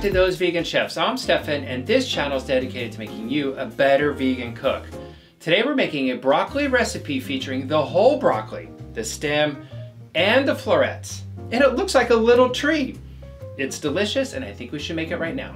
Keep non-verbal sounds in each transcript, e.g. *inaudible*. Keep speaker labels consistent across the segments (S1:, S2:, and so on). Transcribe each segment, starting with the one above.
S1: To Those Vegan Chefs. I'm Stephen and this channel is dedicated to making you a better vegan cook. Today we're making a broccoli recipe featuring the whole broccoli, the stem, and the florets. And it looks like a little tree. It's delicious and I think we should make it right now.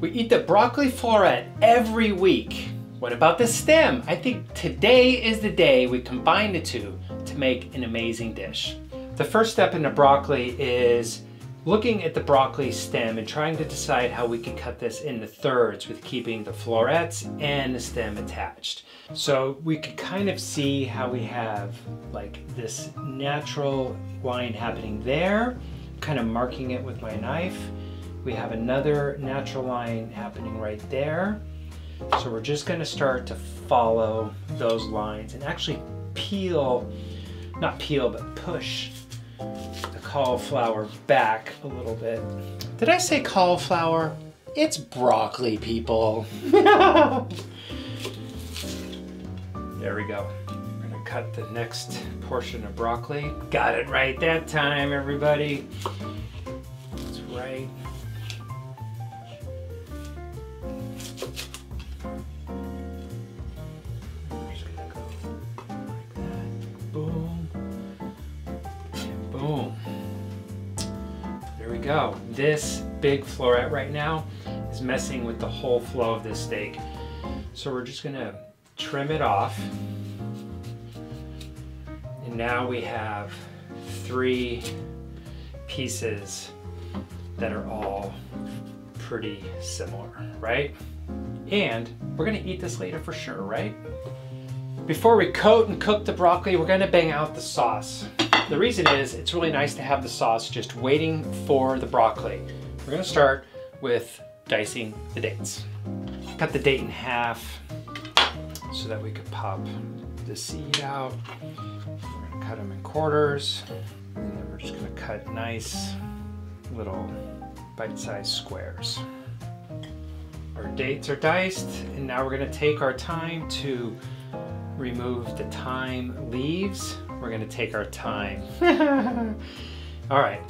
S1: We eat the broccoli floret every week. What about the stem? I think today is the day we combine the two to make an amazing dish. The first step in the broccoli is looking at the broccoli stem and trying to decide how we could cut this into thirds with keeping the florets and the stem attached. So we could kind of see how we have like this natural line happening there, kind of marking it with my knife. We have another natural line happening right there. So we're just gonna start to follow those lines and actually peel, not peel, but push cauliflower back a little bit. Did I say cauliflower? It's broccoli, people. *laughs* there we go. We're gonna cut the next portion of broccoli. Got it right that time, everybody. That's right. Big floret right now is messing with the whole flow of this steak. So we're just gonna trim it off. And now we have three pieces that are all pretty similar, right? And we're gonna eat this later for sure, right? Before we coat and cook the broccoli, we're gonna bang out the sauce. The reason is it's really nice to have the sauce just waiting for the broccoli. We're gonna start with dicing the dates. Cut the date in half so that we could pop the seed out. We're gonna cut them in quarters and then we're just gonna cut nice little bite-sized squares. Our dates are diced and now we're gonna take our time to remove the thyme leaves we're gonna take our time. *laughs* All right,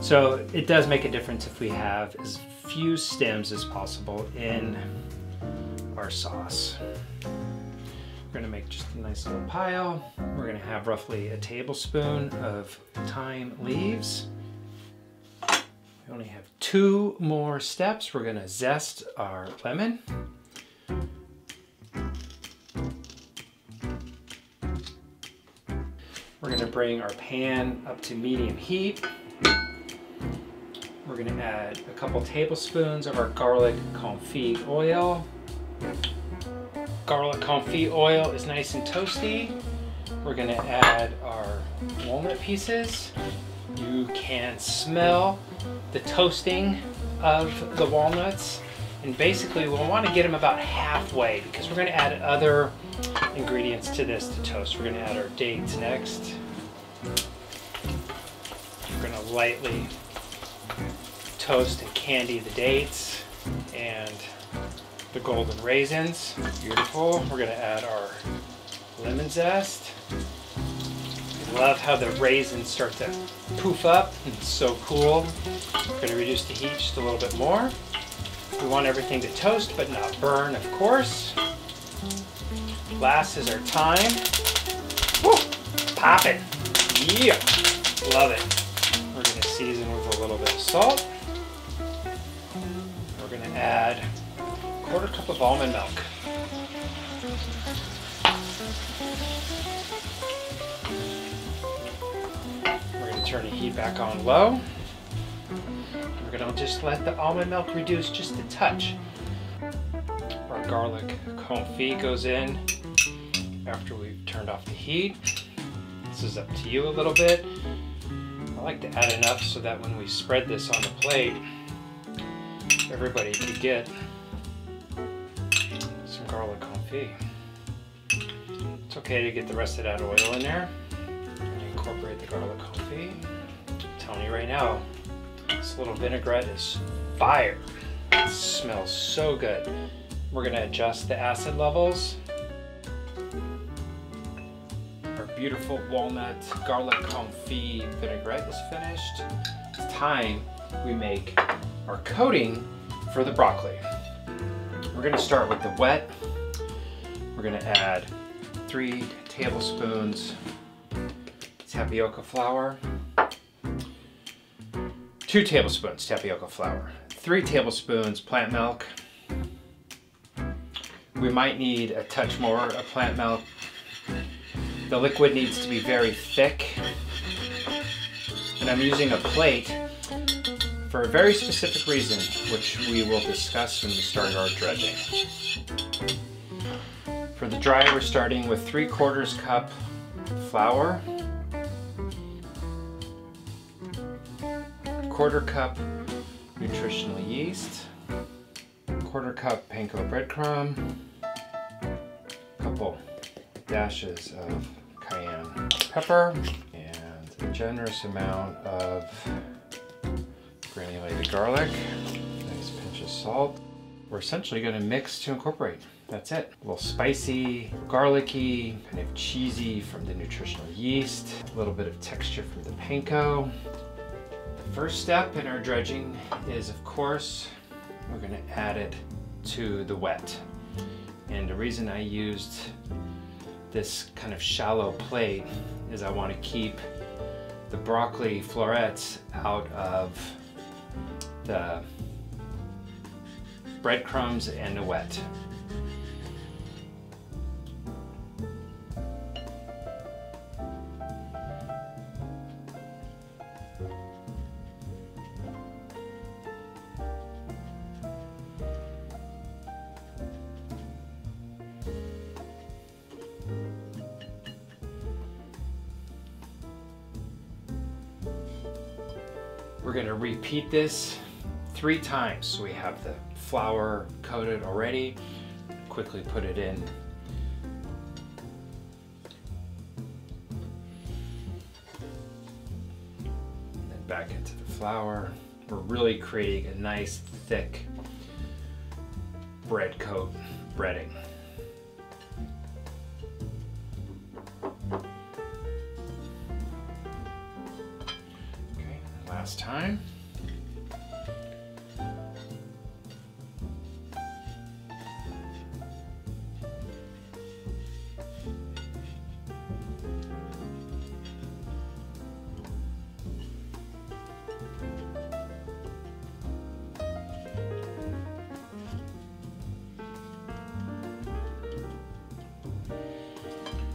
S1: so it does make a difference if we have as few stems as possible in our sauce. We're gonna make just a nice little pile. We're gonna have roughly a tablespoon of thyme leaves. We only have two more steps. We're gonna zest our lemon. Bring our pan up to medium heat. We're gonna add a couple tablespoons of our garlic confit oil. Garlic confit oil is nice and toasty. We're gonna add our walnut pieces. You can smell the toasting of the walnuts. And basically we'll wanna get them about halfway because we're gonna add other ingredients to this to toast. We're gonna add our dates next. We're gonna lightly toast and candy the dates and the golden raisins. Beautiful. We're gonna add our lemon zest. I love how the raisins start to poof up. It's so cool. We're gonna reduce the heat just a little bit more. We want everything to toast but not burn, of course. Last is our thyme. Woo! Pop it. Yeah, love it. We're gonna season with a little bit of salt. We're gonna add a quarter cup of almond milk. We're gonna turn the heat back on low. We're gonna just let the almond milk reduce just a touch. Our garlic confit goes in after we've turned off the heat. Is up to you a little bit. I like to add enough so that when we spread this on the plate, everybody could get some garlic confit. It's okay to get the rest of that oil in there and incorporate the garlic confit. I'm telling you right now, this little vinaigrette is fire. It smells so good. We're gonna adjust the acid levels. Beautiful walnut garlic confit vinaigrette is finished. It's time we make our coating for the broccoli. We're gonna start with the wet. We're gonna add three tablespoons tapioca flour, two tablespoons tapioca flour, three tablespoons plant milk. We might need a touch more of plant milk. The liquid needs to be very thick. And I'm using a plate for a very specific reason, which we will discuss when we start our dredging. For the dry, we're starting with 3 quarters cup flour, quarter cup nutritional yeast, quarter cup panko breadcrumb, a couple dashes of pepper, and a generous amount of granulated garlic, nice pinch of salt. We're essentially gonna mix to incorporate. That's it. A little spicy, garlicky, kind of cheesy from the nutritional yeast, a little bit of texture from the panko. The first step in our dredging is, of course, we're gonna add it to the wet. And the reason I used this kind of shallow plate is I want to keep the broccoli florets out of the breadcrumbs and the wet. We're gonna repeat this three times. So we have the flour coated already. Quickly put it in. Then back into the flour. We're really creating a nice thick bread coat breading. Last time.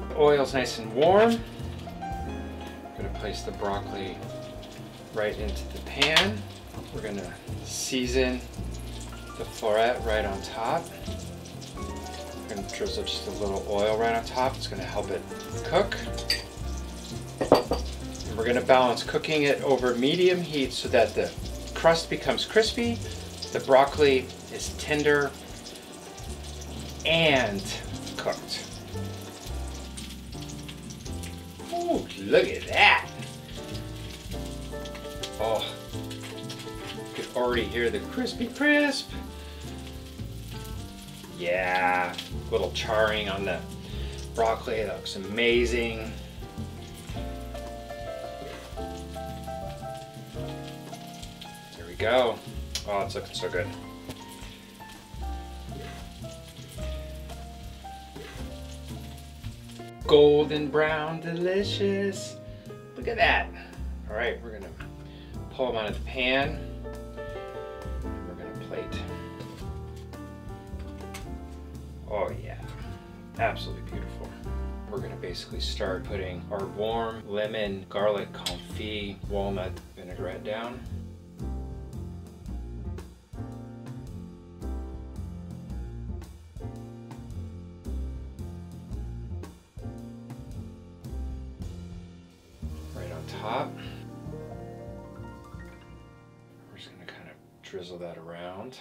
S1: The oil's nice and warm. I'm gonna place the broccoli right into the pan. We're gonna season the floret right on top. I'm gonna drizzle just a little oil right on top. It's gonna help it cook. And we're gonna balance cooking it over medium heat so that the crust becomes crispy, the broccoli is tender and cooked. Ooh, look at that. Already hear the crispy crisp. Yeah, little charring on the broccoli, that looks amazing. There we go. Oh, it's looking so good. golden brown, delicious. Look at that. All right, we're gonna pull them out of the pan. Oh yeah, absolutely beautiful. We're gonna basically start putting our warm lemon, garlic, confit, walnut vinaigrette down. right on top. We're just gonna kind of drizzle that around.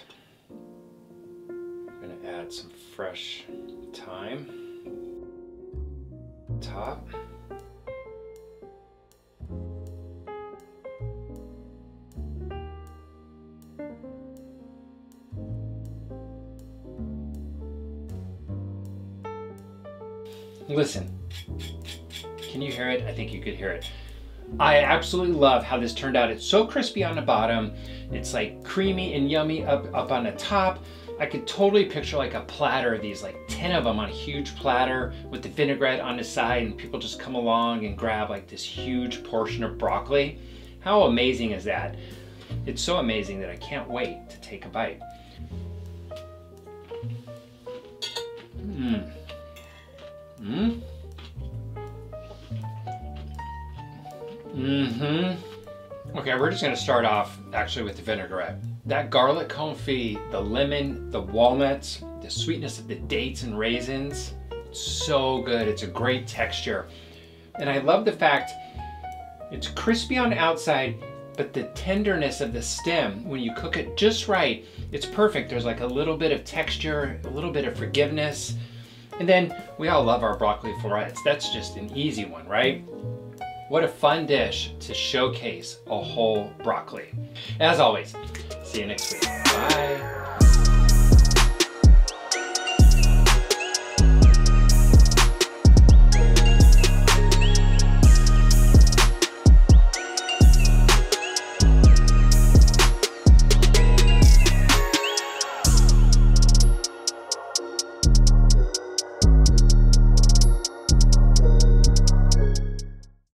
S1: I'm gonna add some fresh thyme. Top. Listen, can you hear it? I think you could hear it. I absolutely love how this turned out. It's so crispy on the bottom. It's like creamy and yummy up, up on the top. I could totally picture like a platter of these, like 10 of them on a huge platter with the vinaigrette on the side and people just come along and grab like this huge portion of broccoli. How amazing is that? It's so amazing that I can't wait to take a bite. Mmm. Mmm. Mm-hmm. Okay, we're just gonna start off actually with the vinaigrette. That garlic confit, the lemon, the walnuts, the sweetness of the dates and raisins, so good. It's a great texture. And I love the fact it's crispy on the outside, but the tenderness of the stem, when you cook it just right, it's perfect. There's like a little bit of texture, a little bit of forgiveness. And then we all love our broccoli florets. That's just an easy one, right? What a fun dish to showcase a whole broccoli. As always, see you next week. Bye.